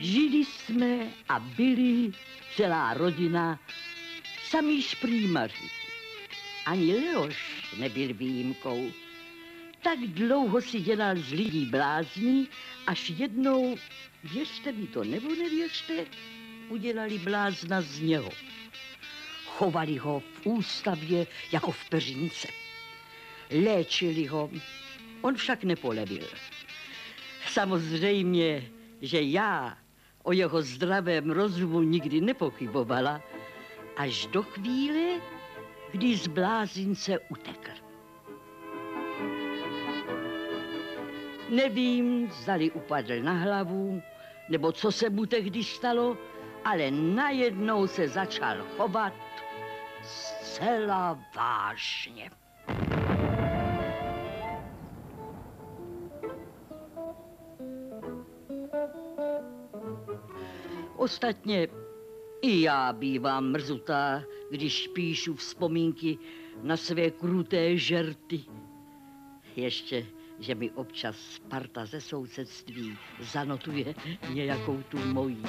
Žili jsme a byli celá rodina samý šprýmaři. Ani Leoš nebyl výjimkou. Tak dlouho si dělal z lidí blázní, až jednou, věřte mi to nebo nevěřte, udělali blázna z něho. Chovali ho v ústavě jako v peřince. Léčili ho, on však nepolevil. Samozřejmě, že já o jeho zdravém rozumu nikdy nepochybovala, až do chvíle, kdy z blázince utekl. Nevím, zdali upadl na hlavu, nebo co se mu tehdy stalo, ale najednou se začal chovat zcela vážně. Ostatně i já bývám mrzutá, když píšu vzpomínky na své kruté žerty. Ještě, že mi občas Sparta ze sousedství zanotuje nějakou tu mojí.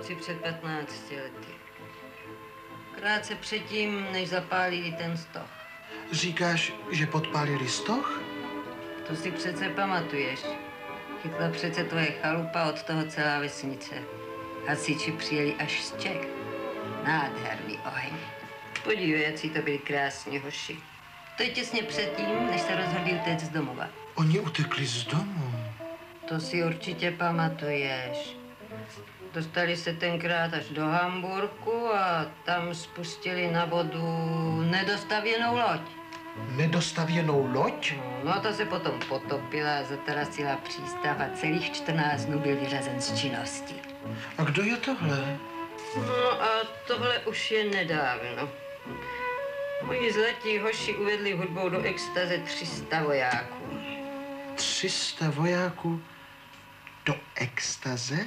chlapci před 15 lety. Krátce předtím, než zapálili ten stoch. Říkáš, že podpálili stoch? To si přece pamatuješ. Chytla přece tvoje chalupa, od toho celá vesnice. Hasiči přijeli až z Čech. Nádherný oheň. Podívej, jak si to byli krásní hoši. To je těsně předtím, než se rozhodli utéct z domova. Oni utekli z domu? To si určitě pamatuješ. Dostali se tenkrát až do Hamburku a tam spustili na vodu nedostavěnou loď. Nedostavěnou loď? No, no ta se potom potopila, zatrasila přístav a celých 14 dnů byl vyřazen z činnosti. A kdo je tohle? No a tohle už je nedávno. Moji zlatí hoši uvedli hudbou do extaze 300 vojáků. 300 vojáků do extaze?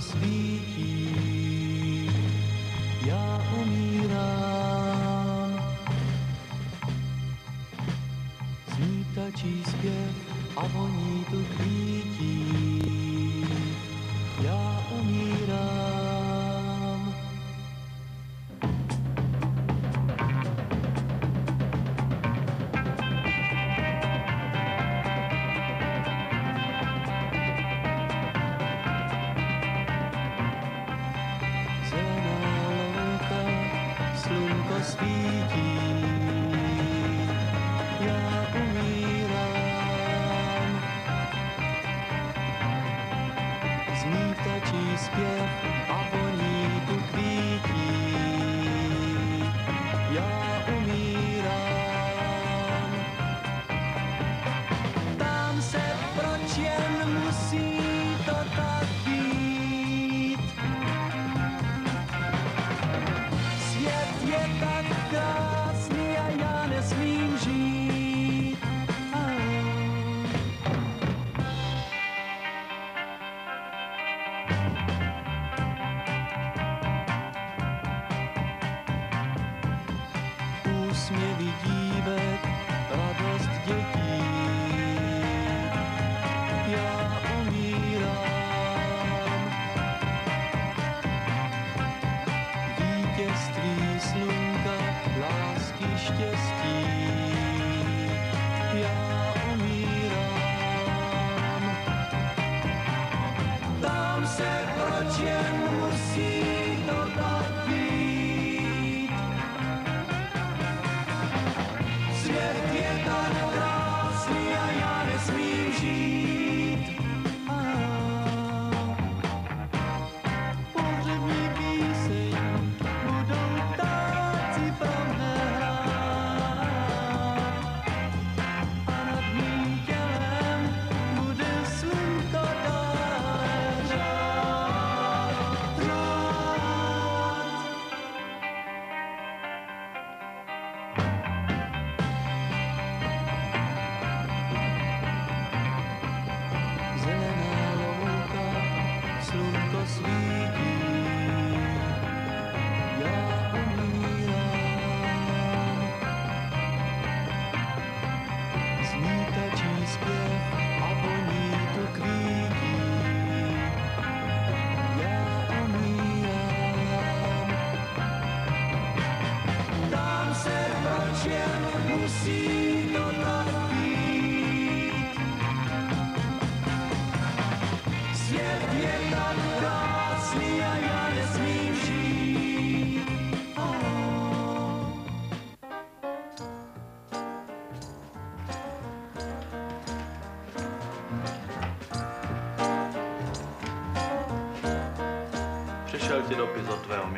must be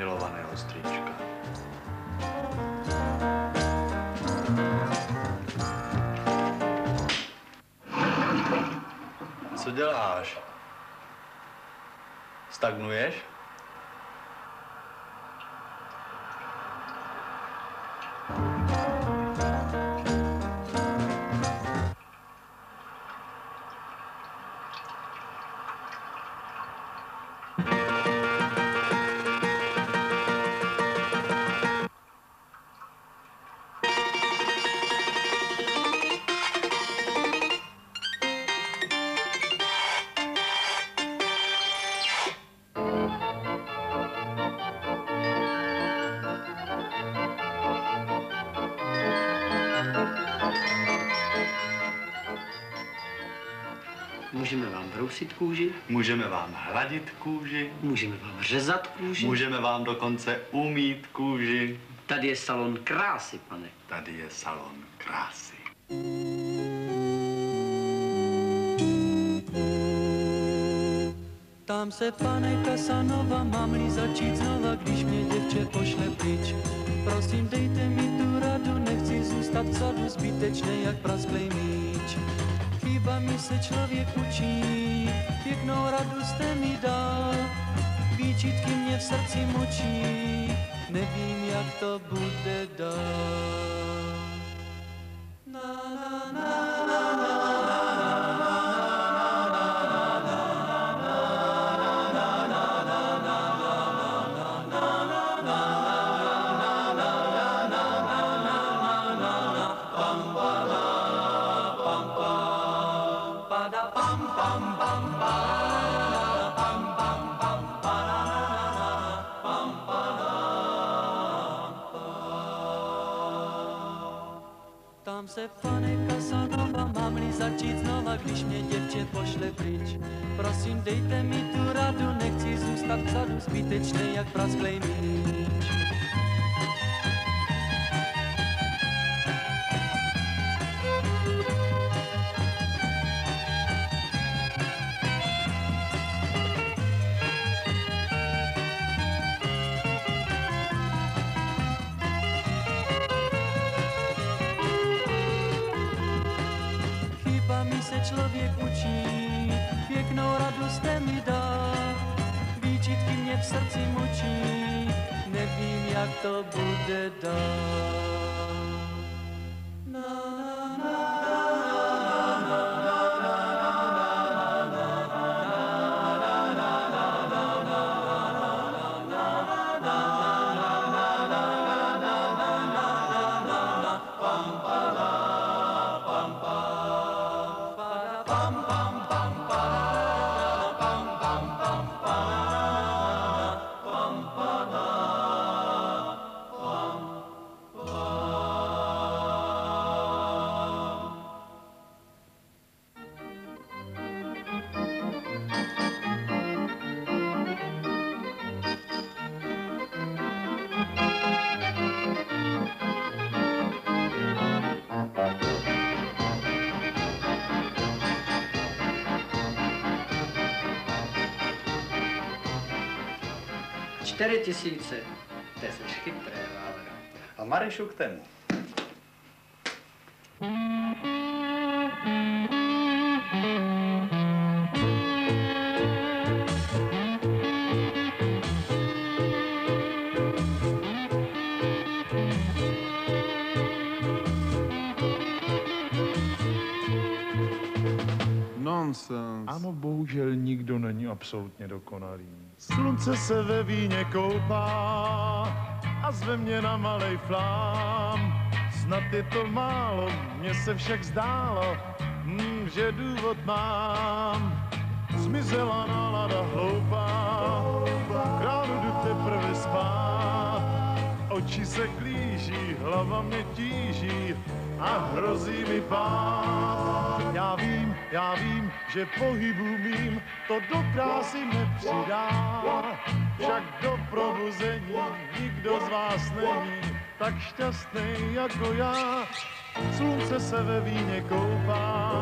milovaného strýčka. Co děláš? Stagnuješ? Brousit kůži, Můžeme vám hladit kůži, můžeme vám řezat kůži. můžeme vám dokonce umít kůži. Tady je salon krásy, pane. Tady je salon krásy. Tam se pane Kasanova, mám-li začít znova, když mě děvče pošle pryč. Prosím, dejte mi tu radu, nechci zůstat vzadu, zbytečný jak prasklej míč. Chybami se člověk učí, pěknou radu jste mi dal. Výčitky mě v srdci mučí, nevím, jak to bude dál. Mám-li začít znova, když mě děvče pošle pryč. Prosím, dejte mi tu radu, nechci zůstat vzadu, zbytečný jak prasklej míč. Čtyři tisíce. To je chytré, Vávra. A Marišu k tému. Nonsense. Ano, bohužel nikdo není absolutně dokonalý. Slunce se ve víně koupá a zve mě na malej flám. Snad je to málo, mně se však zdálo, hm, že důvod mám. Zmizela nálada hloupá, k ránu jdu teprve spát. Oči se klíží, hlava mě tíží a hrozí mi pád. Já vím, já vím, že pohybu mým to do krásy nepřidá. Však do probuzení nikdo z vás není tak šťastný jako já. Slunce se ve víně koupá,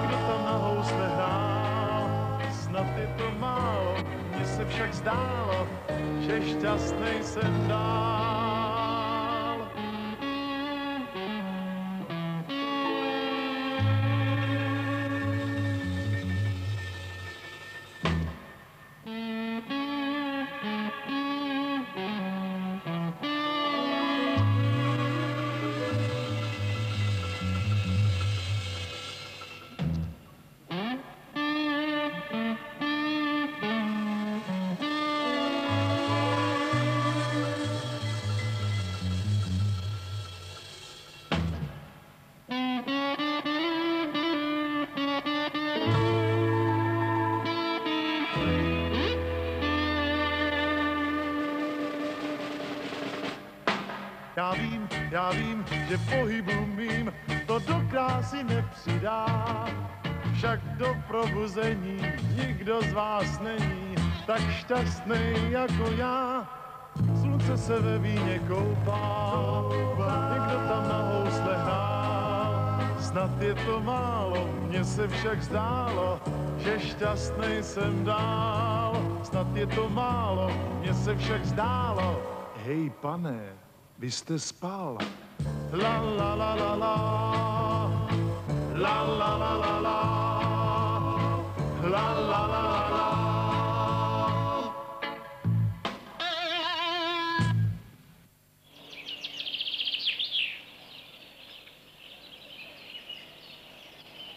nikdo tam na housle hrál. Snad je to málo, mně se však zdálo, že šťastný jsem dál. Že pohybu mým to do krásy nepřidá. však do probuzení nikdo z vás není tak šťastný jako já. Slunce se ve víně koupá, někdo tam na housle hrál. Snad je to málo, mně se však zdálo, že šťastný jsem dál. Snad je to málo, mně se však zdálo. Hej, pane, vy jste spal. La la la la la, la la la la la, la la la la la.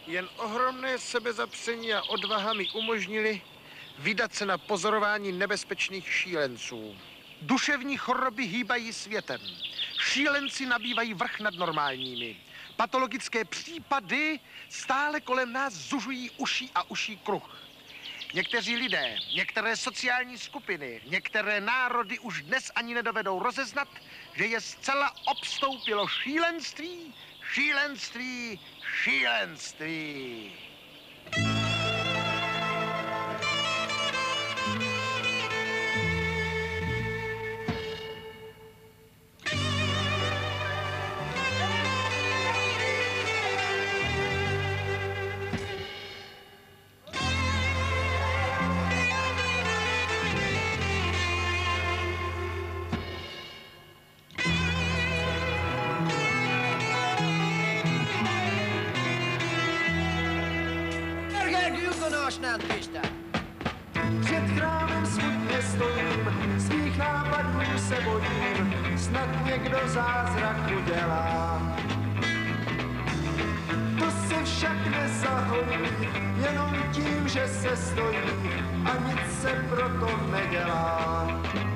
Jen ohromné sebezapření a odvaha mi umožnili vydat se na pozorování nebezpečných šílenců. Duševní choroby hýbají světem. Šílenci nabývají vrch nad normálními. Patologické případy stále kolem nás zužují uší a uší kruh. Někteří lidé, některé sociální skupiny, některé národy už dnes ani nedovedou rozeznat, že je zcela obstoupilo šílenství, šílenství, šílenství. Že se stojí a nic se proto nedělá.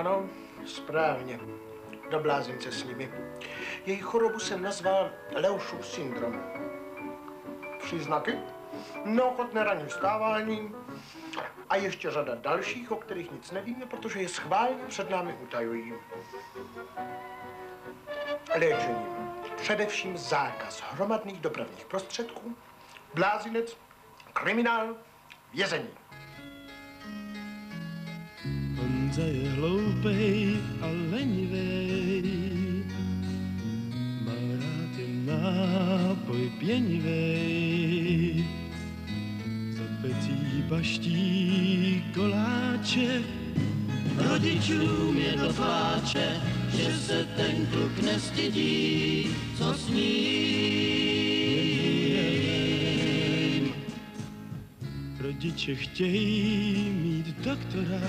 Ano, správně. Do blázince s nimi. Jejich chorobu jsem nazval Leušův syndrom. Příznaky? Neochotné ranní vstávání a ještě řada dalších, o kterých nic nevíme, protože je schválně před námi utajují. Léčení. Především zákaz hromadných dopravních prostředků, blázinec, kriminál, vězení. Honza je hloupej a lenivej, má rád jen nápoj pěnivej. Za pecí baští koláče, rodičům je do pláče, že se ten kluk nestydí, co s ním. Rodiče chtějí mít doktora,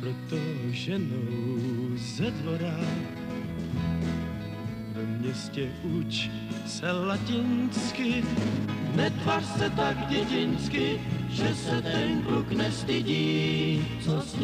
proto ženou ze dvora. Ve městě uč se latinsky, netvař se tak dědinsky, že se ten kluk nestydí, co s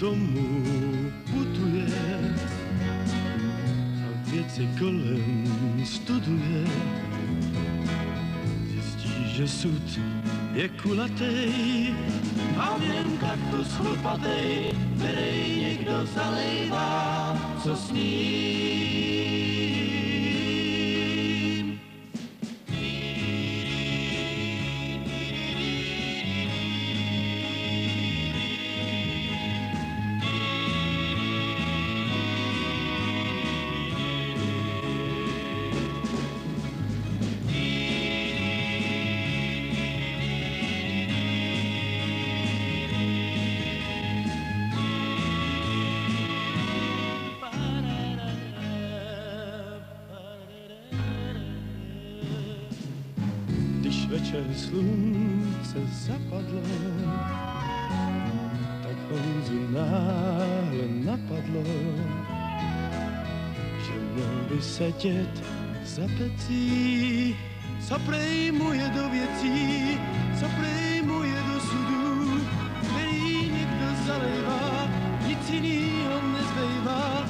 domu putuje a věci kolem studuje. Zjistí, že sud je kulatej a v něm kaktus chlupatej, který někdo zalejvá, co s Slunce zapadlo, tak Honzu náhle napadlo, že měl by sedět za pecí, co mu je do věcí, co mu je do sudu, který někdo zalejvá, nic jinýho nezbejvá,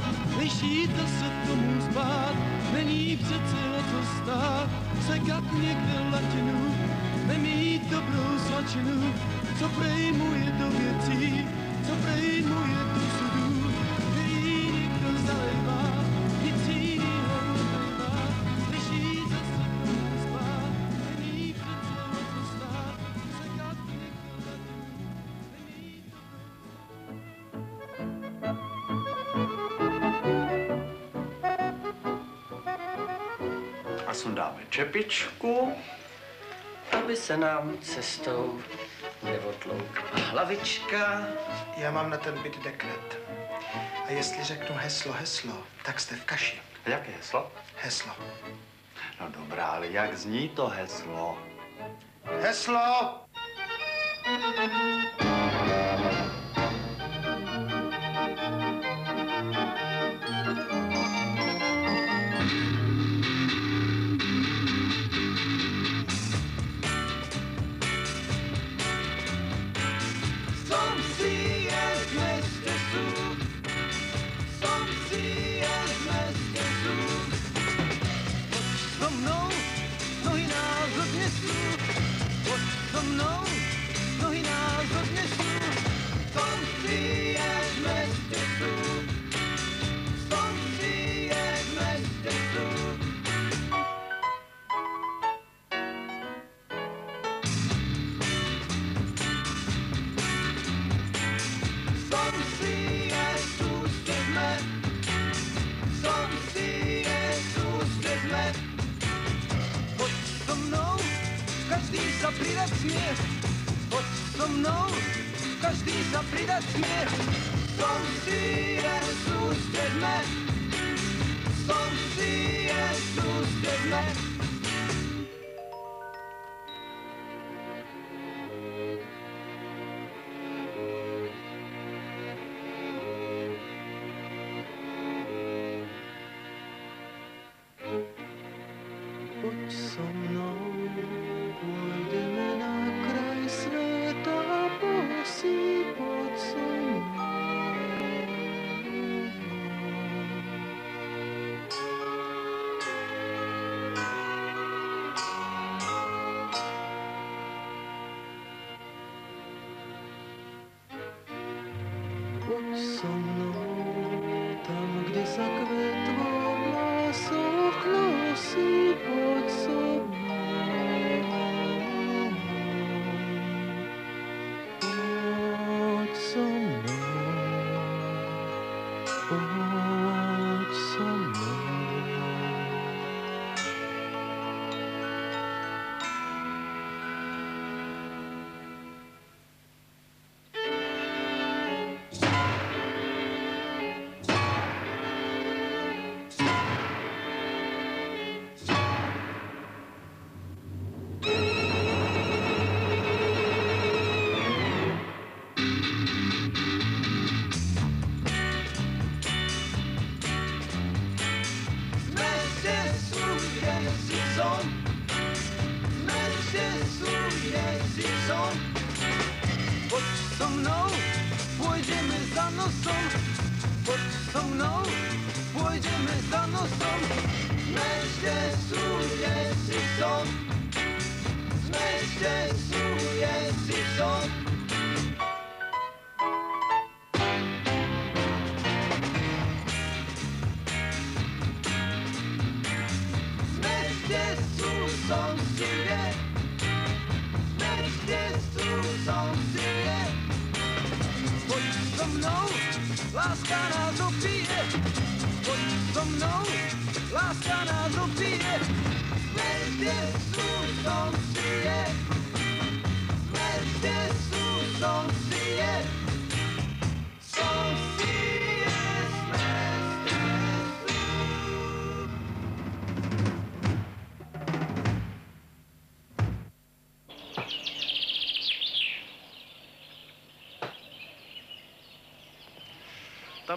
jít zase tomu spát, není přece o co stát, sekat někde latinu, nemít dobrou svačinu, co prej je do věcí, co prej je do sudu, který zalejvá, nic jinýho nezbejvá, než jít zase tomu spát, není přece o co stát, sekat někde latinu, nemít dobrou A sundáme čepičku. Aby se nám cestou neotloukla hlavička. Já mám na ten byt dekret. A jestli řeknu heslo, heslo, tak jste v kaši. Jaké heslo? Heslo. No dobrá, ale jak zní to heslo? Heslo! придет смех. Вот со мной каждый за придет смех. Som Jesus did meg Som Jesus did meg stosuje ciszą Chodź są mną, pójdziemy za nosą. Chodź są mną, pójdziemy za nosą. Myślę, suje ciszą Myślę, suje ciszą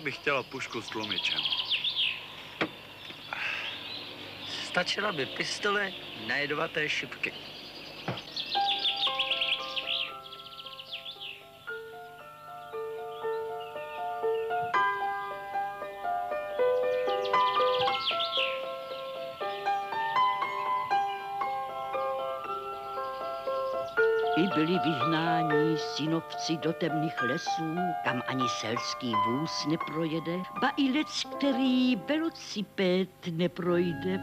Ta by chtěla pušku s tlumičem. Stačila by pistole na jedovaté šipky. Synovci do temných lesů, kam ani selský vůz neprojede, ba i lec, který velociped neprojde.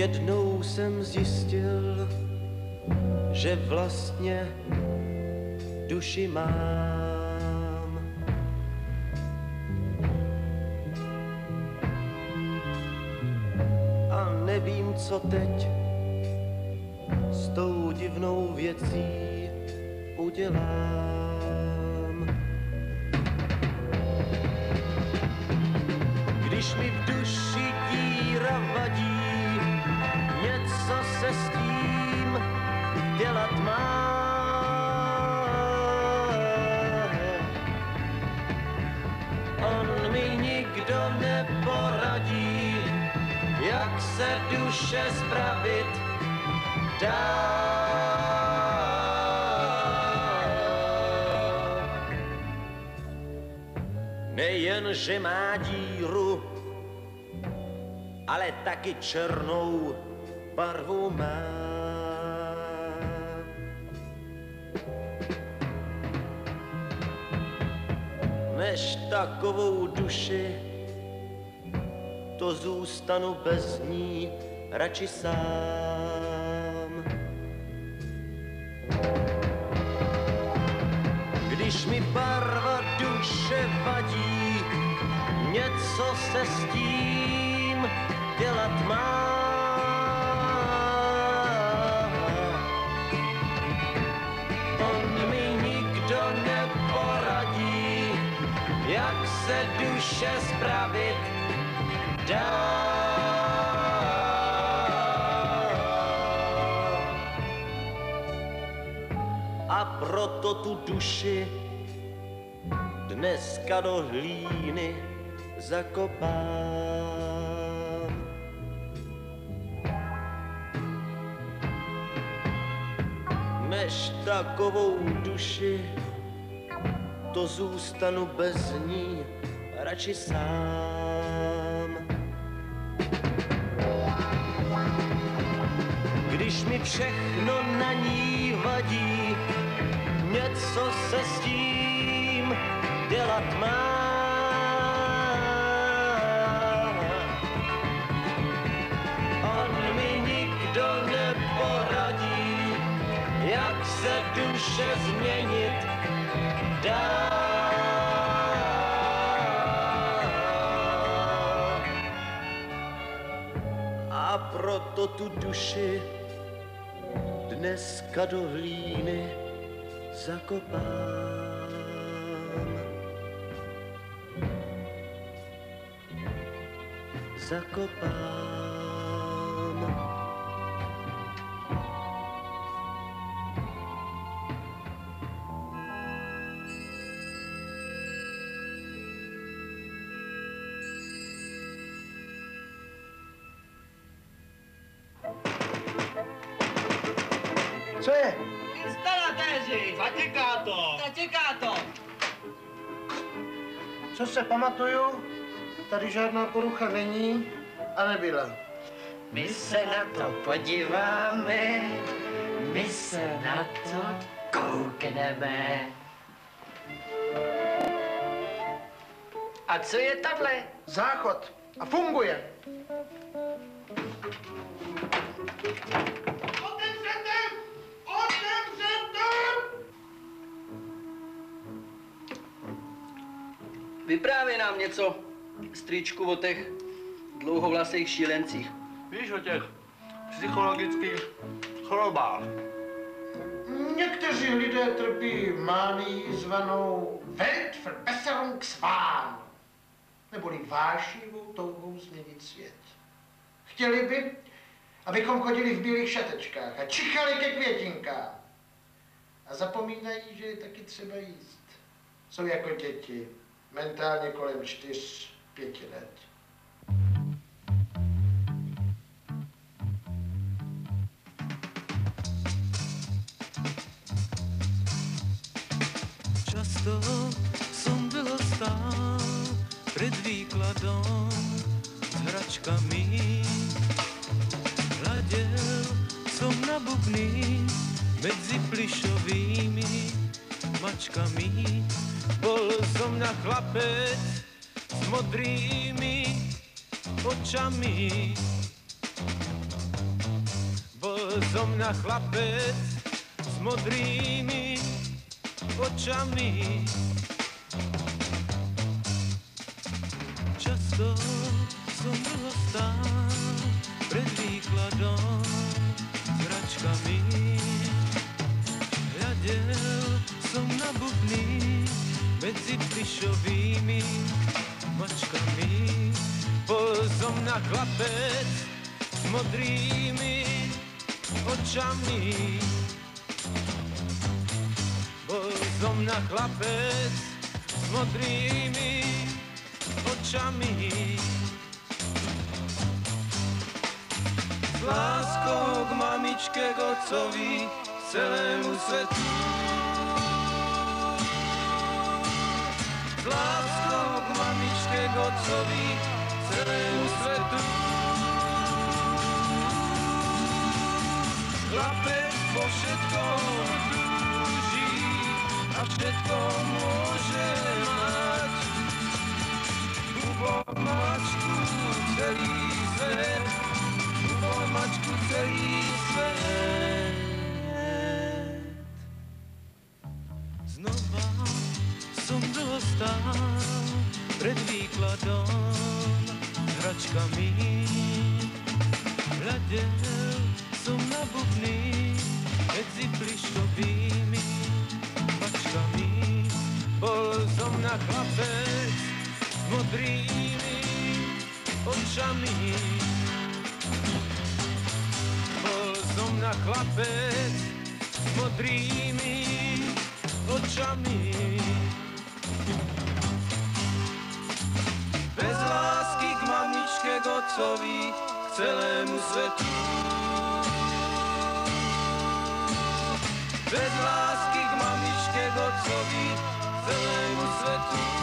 Jednou jsem zjistil, že vlastně duši mám. A nevím, co teď s tou divnou věcí udělám. Se duše spravit dá. Nejen, že má díru, ale taky černou barvu má. to zůstanu bez ní radši sám. Když mi barva duše vadí, něco se s tím dělat má. On mi nikdo neporadí, jak se duše spravit a proto tu duši dneska do hlíny zakopám. Než takovou duši, to zůstanu bez ní radši sám. Když mi všechno na ní vadí, něco se s tím dělat má. On mi nikdo neporadí, jak se duše změnit dá. A proto tu duši dneska do hlíny zakopám. Zakopám. Co je? Instalatéři! Zatěká to! Zatěká to! Co se pamatuju, tady žádná porucha není a nebyla. My se na to podíváme, my se na to koukneme. A co je tahle? Záchod. A funguje. Vyprávěj nám něco, strýčku, o těch dlouhovlasých šílencích. Víš o těch psychologických chorobách. Někteří lidé trpí mání zvanou Weltverbesserungswahn, neboli vášivou touhou změnit svět. Chtěli by, abychom chodili v bílých šatečkách a čichali ke květinkám. A zapomínají, že je taky třeba jíst. Jsou jako děti, mentálně kolem čtyř, pěti let. Často som bylo stál pred výkladom s hračkami. Hľadel som na bubny medzi plišovými mačkami. Bol som na chlapec s modrými očami. Bol som na chlapec s modrými očami. Často som bylo stál pred výkladom hračkami. Hľadel som na bubny medzi plišovými mačkami. Bol na chlapec s modrými očami. Bol na chlapec s modrými očami. S láskou k mamičke, k otcovi, celému svetu. S láskou k mamičke, k celému svetu. Chlapec po všetkom túži a všetko môže mať. Bubon mačku celý svet, bubon mačku celý svet. Stál pred výkladom hračkami. Hľadel som na bubny medzi pliškovými pačkami. Bol som na chlapec s modrými očami. Bol som na chlapec s modrými očami. Mamičke, k otcovi, k celému svetu. Bez lásky k mamičke, k otcovi, k celému svetu.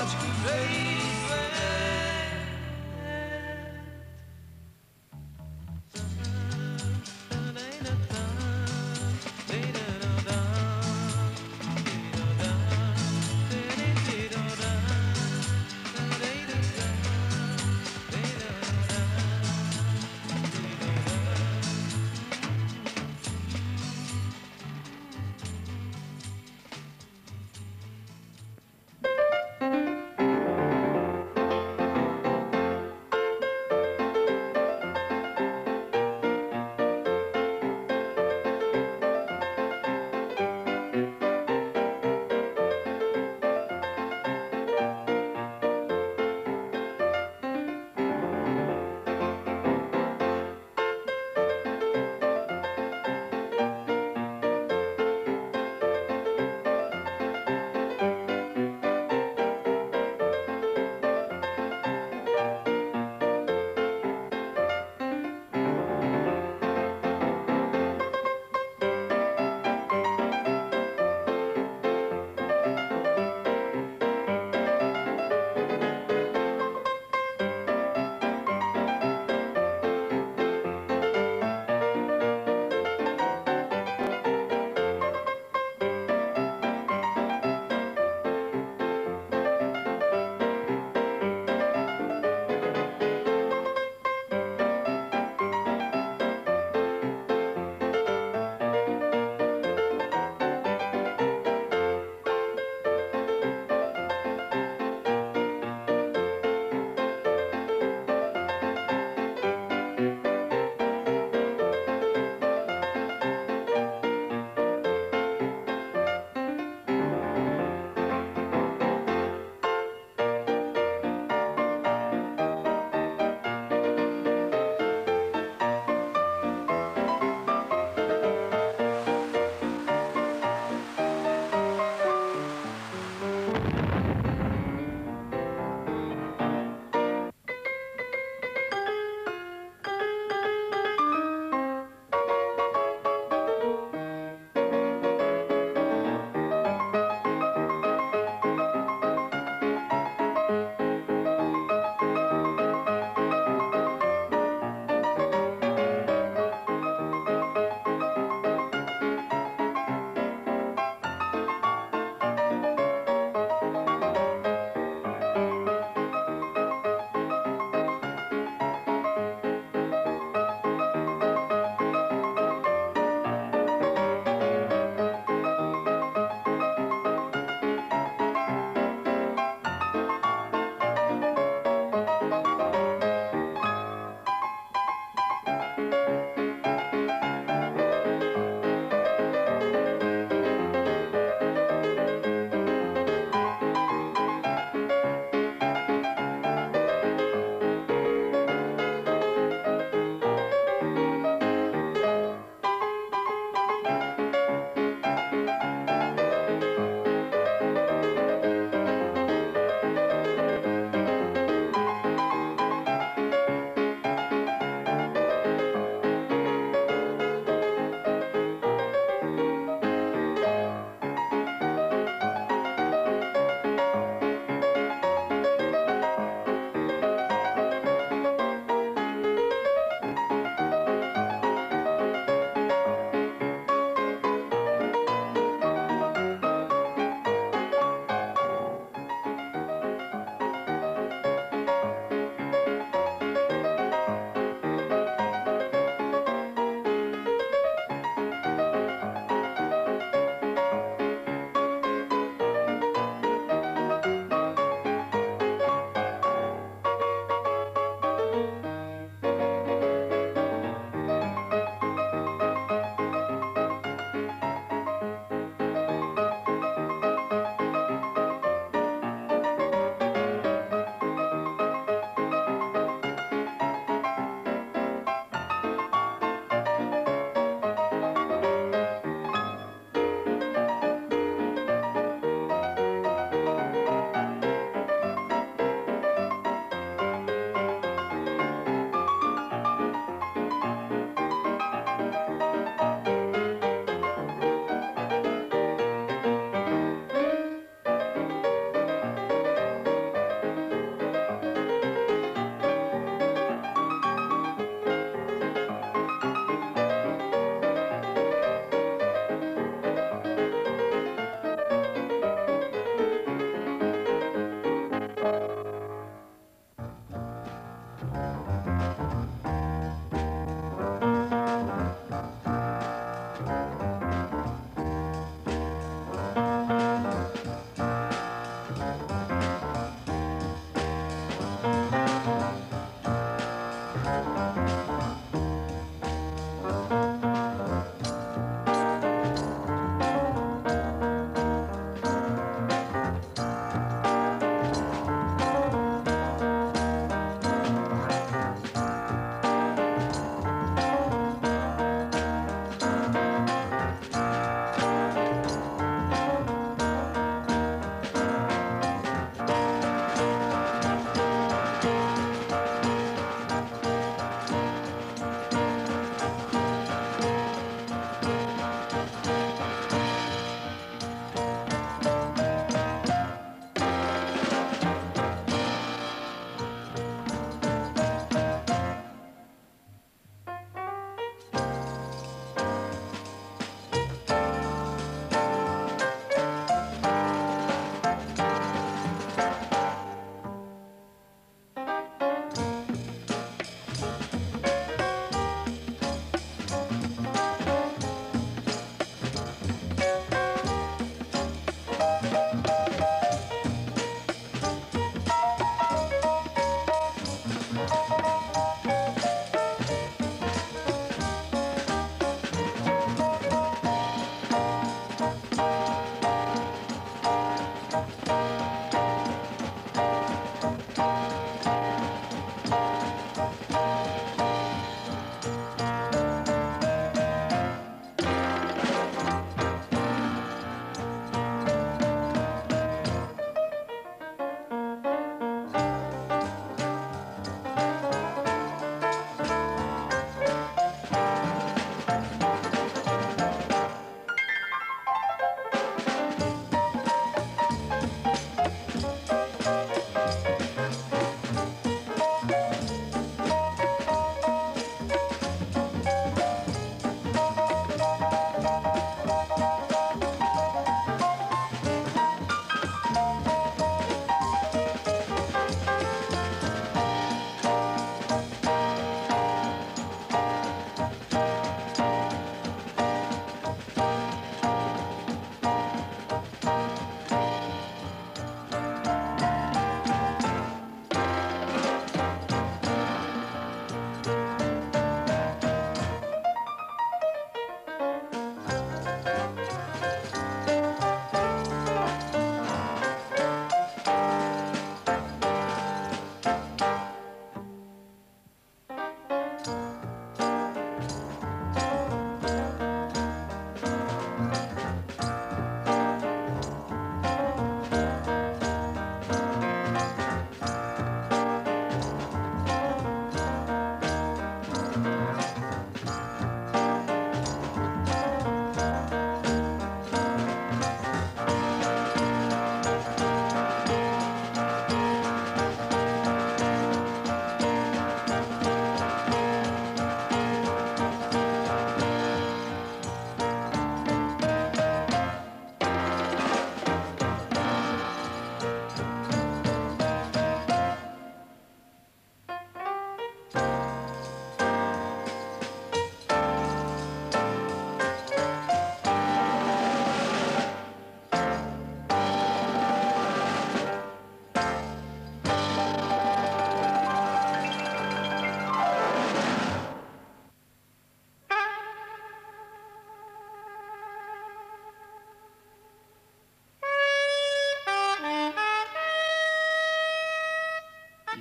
Pomačku celý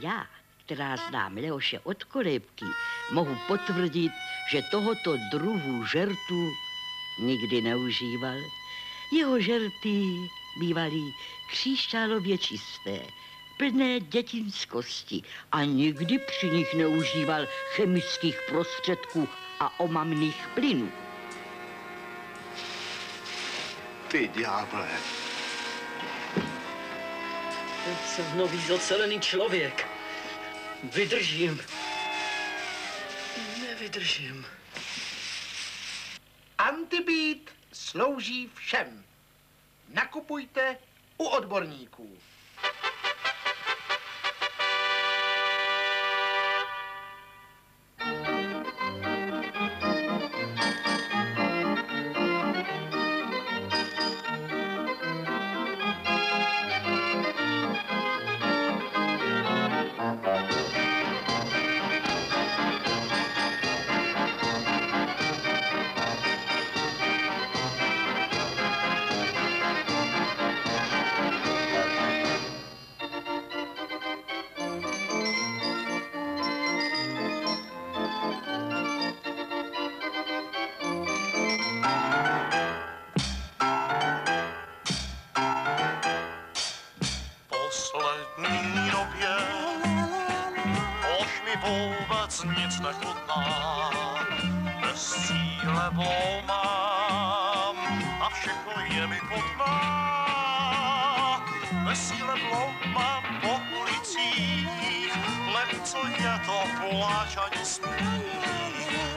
Já, která znám Leoše od kolébky, mohu potvrdit, že tohoto druhu žertu nikdy neužíval. Jeho žerty bývaly křišťálově čisté, plné dětinskosti a nikdy při nich neužíval chemických prostředků a omamných plynů. Ty ďáble. Teď jsem nový zocelený člověk. Vydržím. Nevydržím. Antibít slouží všem. Nakupujte u odborníků.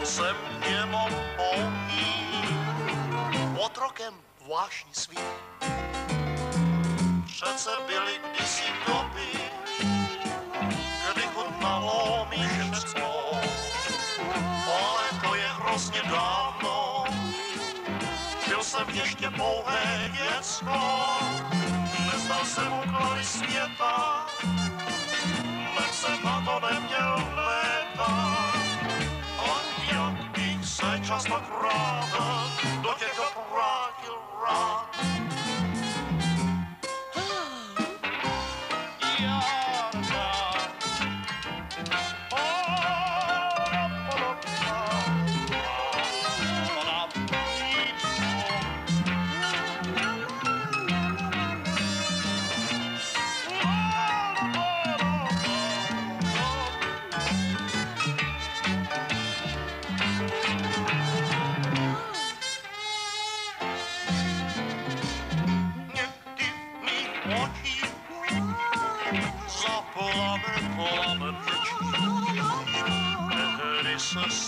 Jsem jenom pouhý, otrokem vášní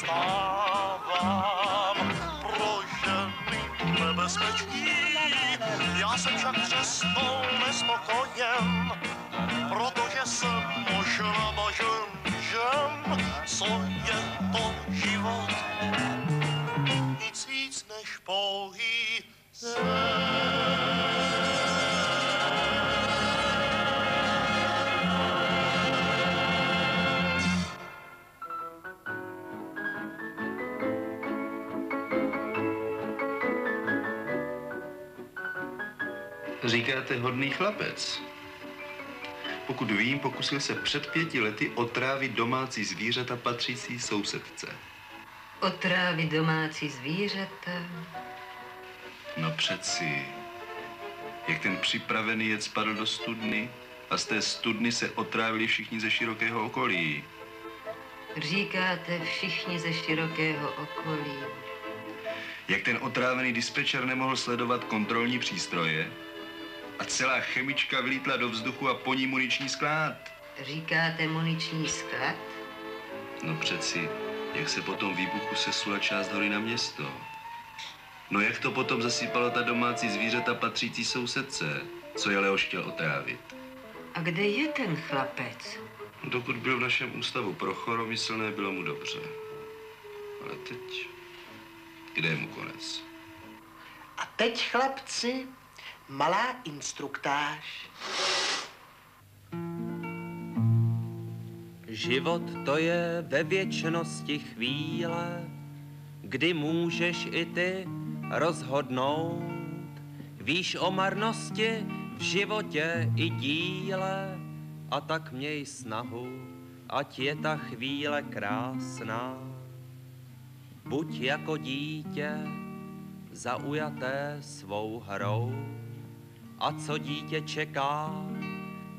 stávám pro ženy nebezpečný. Já jsem však přesto nespokojen, protože jsem možná bažen, žen, co je to život. Nic víc než pouhý Říkáte hodný chlapec. Pokud vím, pokusil se před pěti lety otrávit domácí zvířata patřící sousedce. Otrávy domácí zvířata. No přeci, jak ten připravený jed spadl do studny a z té studny se otrávili všichni ze širokého okolí. Říkáte všichni ze širokého okolí. Jak ten otrávený dispečer nemohl sledovat kontrolní přístroje a celá chemička vlítla do vzduchu a po ní muniční sklad. Říkáte muniční sklad? No přeci, jak se po tom výbuchu sesula část hory na město. No jak to potom zasypalo ta domácí zvířata patřící sousedce, co je Leoš chtěl otrávit. A kde je ten chlapec? Dokud byl v našem ústavu pro choromyslné, bylo mu dobře. Ale teď, kde je mu konec? A teď, chlapci, malá instruktáž. Život to je ve věčnosti chvíle, kdy můžeš i ty rozhodnout. Víš o marnosti v životě i díle a tak měj snahu, ať je ta chvíle krásná. Buď jako dítě, zaujaté svou hrou, a co dítě čeká,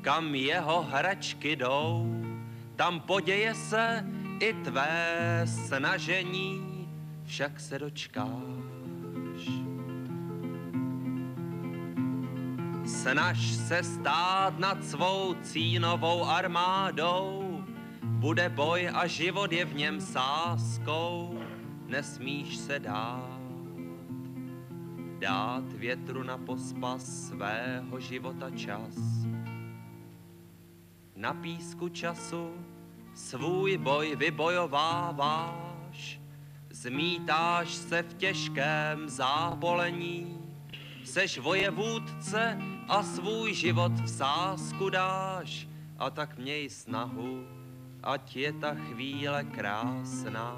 kam jeho hračky jdou, tam poděje se i tvé snažení, však se dočkáš. Snaž se stát nad svou cínovou armádou, bude boj a život je v něm sáskou, nesmíš se dát. Dát větru na pospas svého života čas. Na písku času svůj boj vybojováváš, zmítáš se v těžkém zápolení, seš vojevůdce a svůj život v sásku dáš, a tak měj snahu, ať je ta chvíle krásná.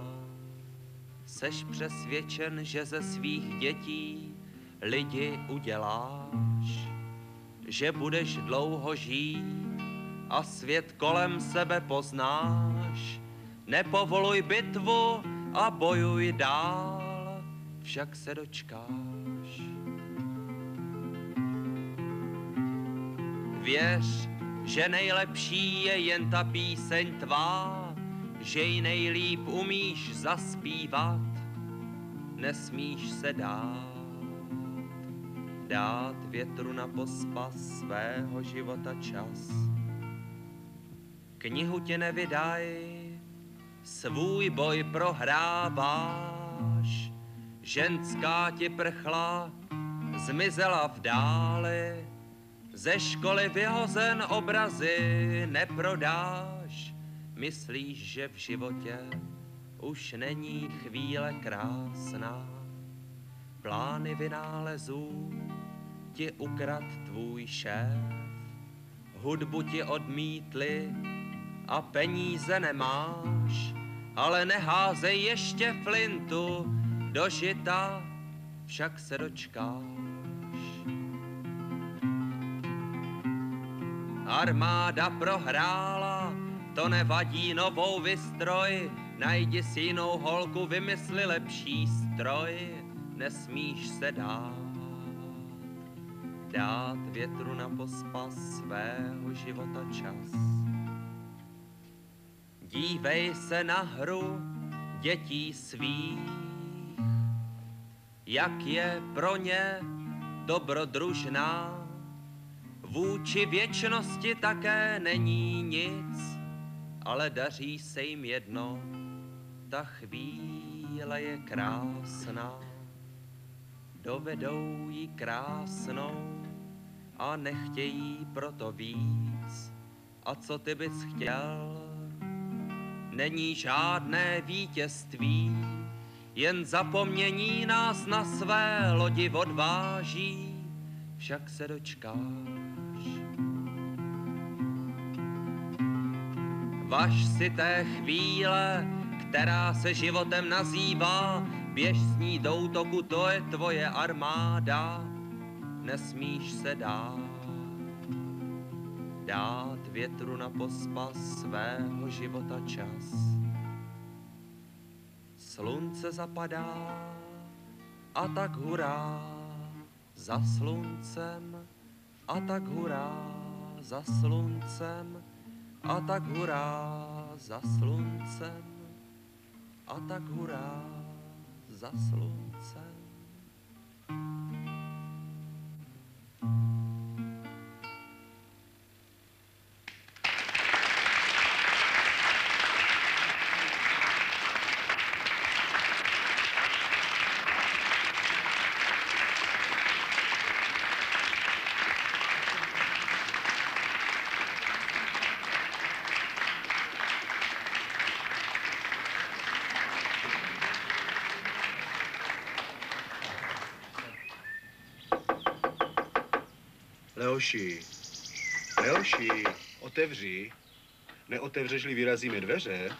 Seš přesvědčen, že ze svých dětí lidi uděláš, že budeš dlouho žít a svět kolem sebe poznáš. Nepovoluj bitvu a bojuj dál, však se dočkáš. Věř, že nejlepší je jen ta píseň tvá, že ji nejlíp umíš zaspívat, nesmíš se dát. Dát větru na pospas svého života čas. Knihu tě nevydaj, svůj boj prohráváš, ženská ti prchla, zmizela v dáli, ze školy vyhozen obrazy neprodáš, myslíš, že v životě už není chvíle krásná. Plány vynálezů ti ukrad tvůj šéf, hudbu ti odmítli a peníze nemáš, ale neházej ještě flintu do žita, však se dočkáš. Armáda prohrála, to nevadí novou vystroj, najdi si jinou holku, vymysli lepší stroj, nesmíš se dát. Dát větru na pospas svého života čas. Dívej se na hru dětí svých, jak je pro ně dobrodružná, Vůči věčnosti také není nic, ale daří se jim jedno, ta chvíle je krásná. Dovedou ji krásnou a nechtějí proto víc. A co ty bys chtěl? Není žádné vítězství, jen zapomnění nás na své lodi odváží, však se dočkáš. Važ si té chvíle, která se životem nazývá, běž s ní do útoku, to je tvoje armáda, nesmíš se dát. Dát větru na pospas svého života čas. Slunce zapadá a tak hurá za sluncem a tak hurá za sluncem a tak hurá za sluncem, a tak hurá za sluncem. Leoši, Leoši, otevři. Neotevřeš-li, vyrazíme dveře.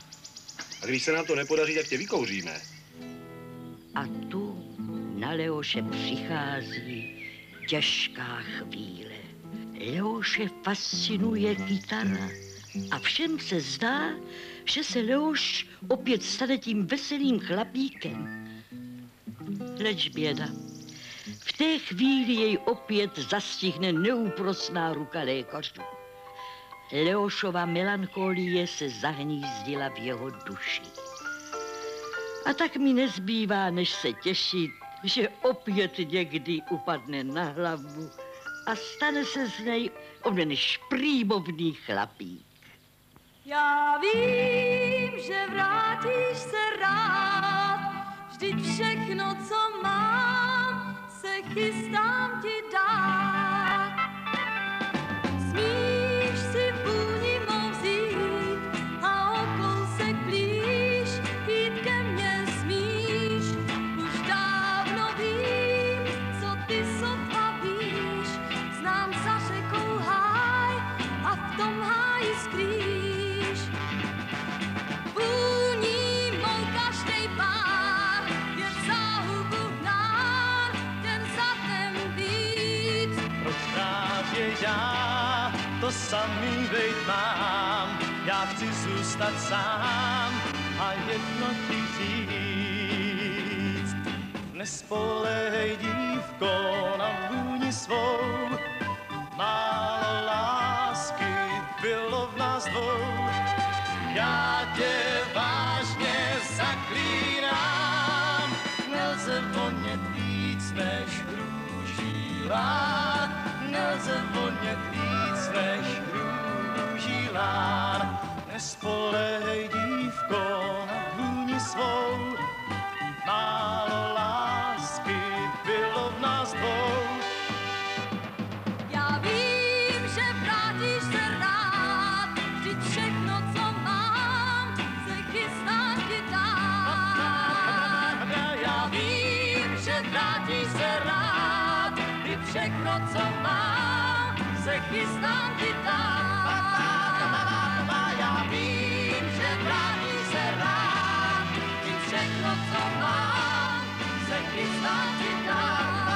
A když se nám to nepodaří, tak tě vykouříme. A tu na Leoše přichází těžká chvíle. Leoše fascinuje kytara a všem se zdá, že se Leoš opět stane tím veselým chlapíkem. Leč běda. Té chvíli jej opět zastihne neúprosná ruka lékařů. Leošova melancholie se zahnízdila v jeho duši. A tak mi nezbývá, než se těšit, že opět někdy upadne na hlavu a stane se z něj onen šprýmovný chlapík. Já vím, že vrátíš se rád, vždyť všechno, co mám, se chystám ti dát. Sám a jedno ti říct. Nespolehej dívko na vůni svou, málo lásky bylo v nás dvou. Já tě vážně zaklínám, nelze vonět víc než růží lán, nelze vonět víc než růží lán. Nespolehej co mám, se chystám ti dát.